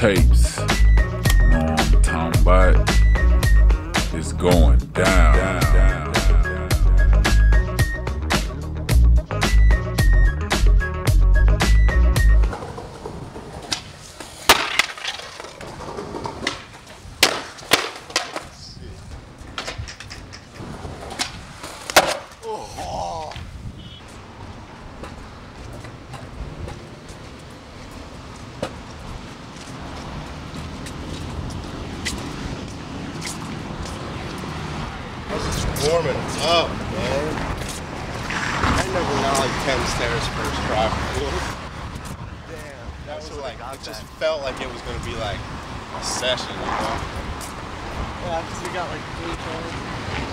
take. Like it that. just felt like it was gonna be like a session, you know? Yeah, because we got like three colors.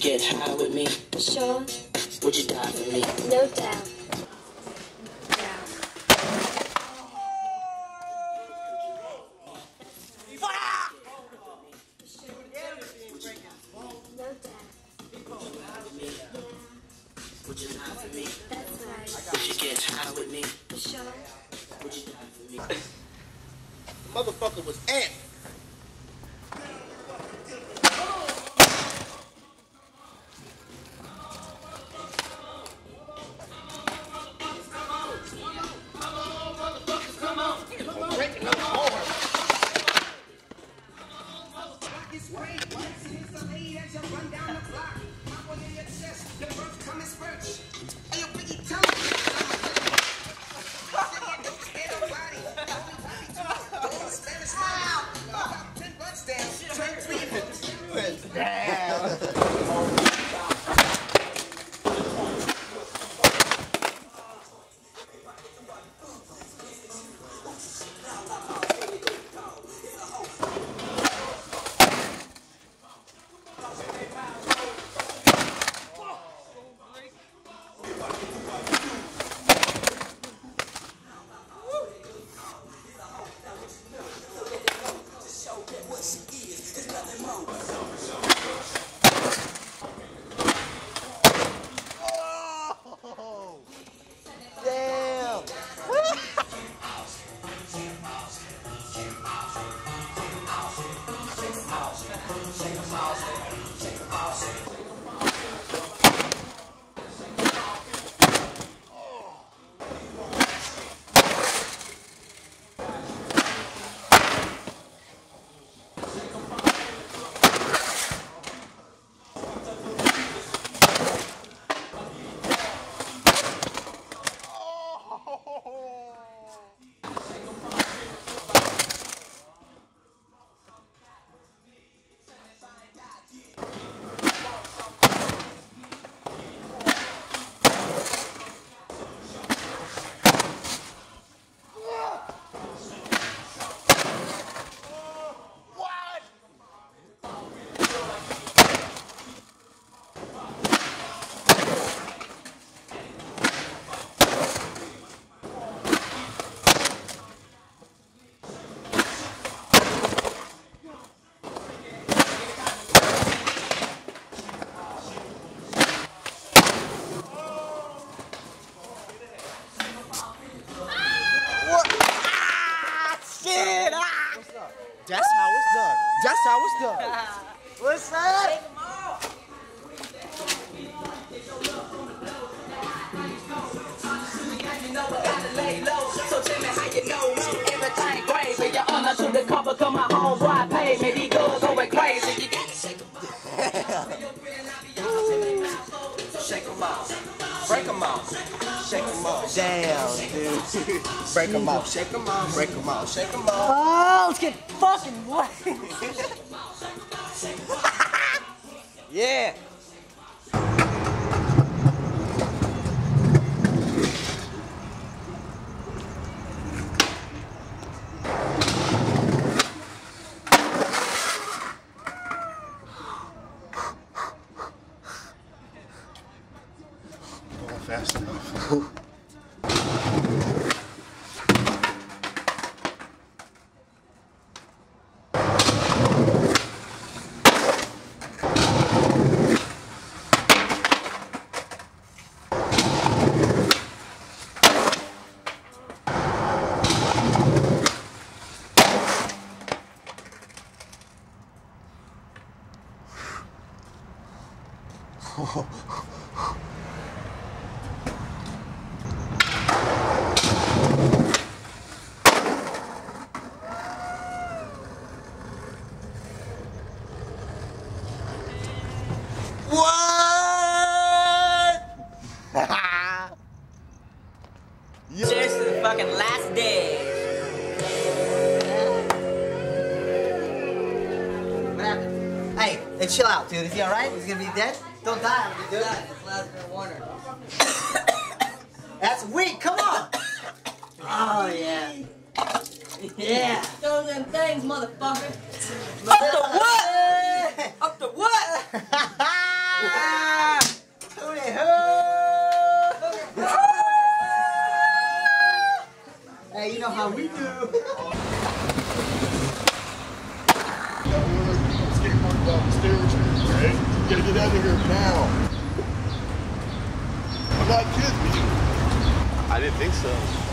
Get high with me? Sure, Would you die for me? no doubt. No doubt. No doubt. Would you die for me? That's right. Would you get high with me? Sure. Would you die for me? The motherfucker was ant. Break them out. Shake them off, Break them out. Shake them out. Oh, let's get fucking wet. Yeah. Going fast enough. What? The fucking last day. Hey, hey, chill out, dude. Is he alright? He's gonna be dead? Don't die on me, dude. It's Lasner Warner. That's weak. Come on. Oh yeah. Yeah. Throw them things, motherfucker. Up the what? Up the what? Hooty hoo! Hey, you know how we do. Skateboard down the stairs, right? Gotta get out of here now. I'm not kidding. I didn't think so.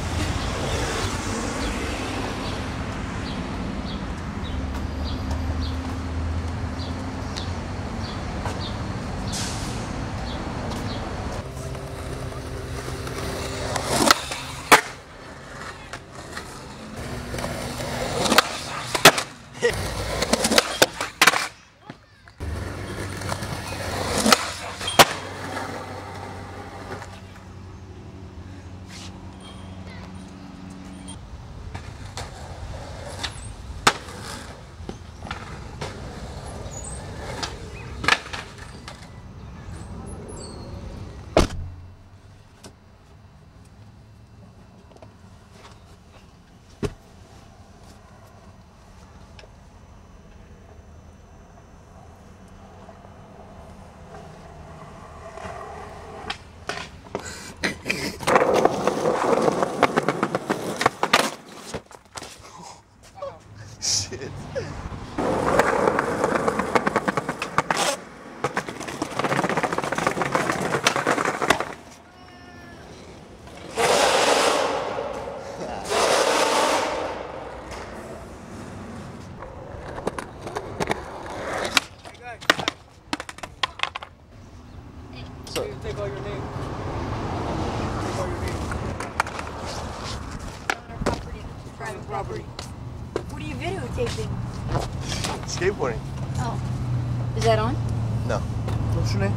Take all your name. Take all your name. On Private property. What are you videotaping? Skateboarding. Oh. Is that on? No. What's your name?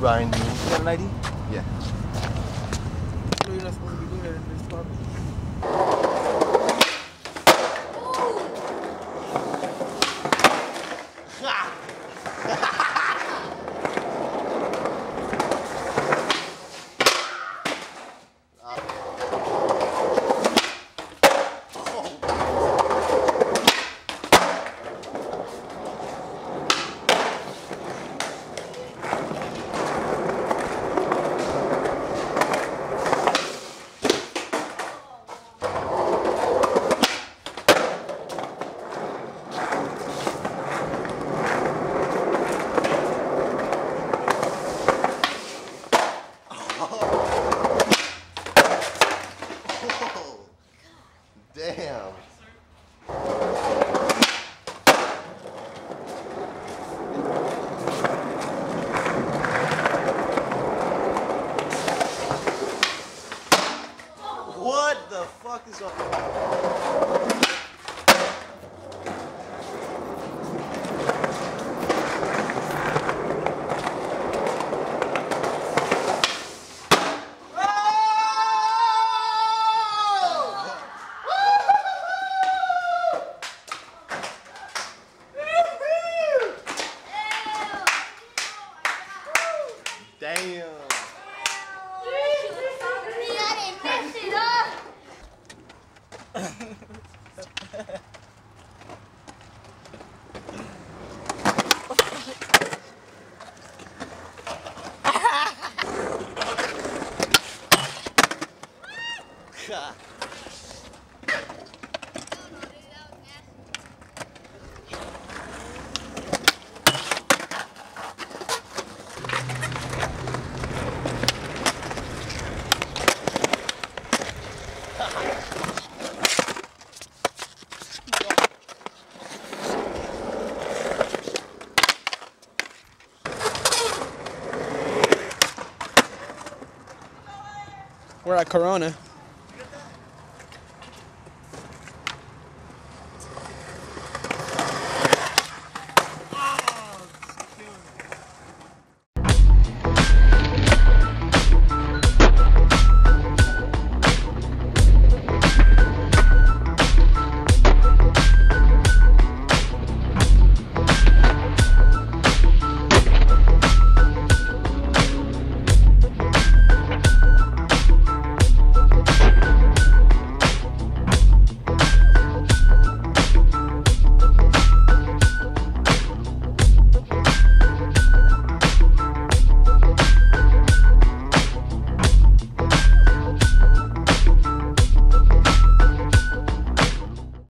Ryan You got an ID? Yeah. No, you're not supposed to be doing that in this property. At Corona.